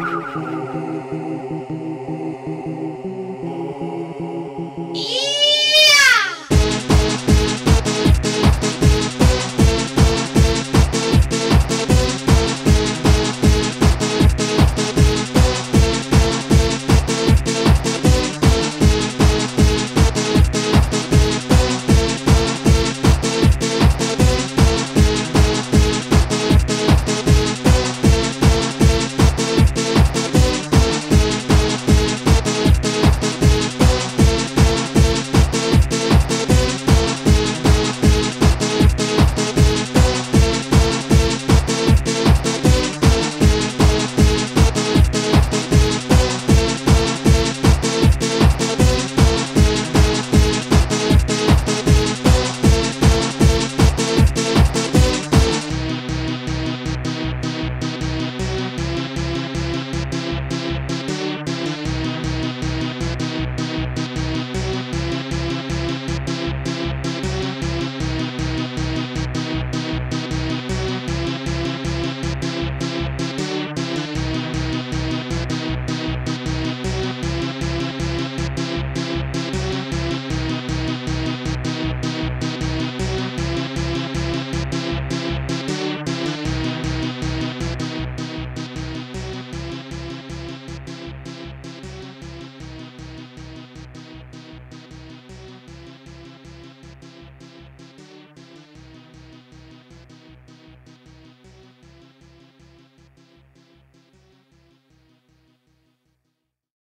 フフフフ。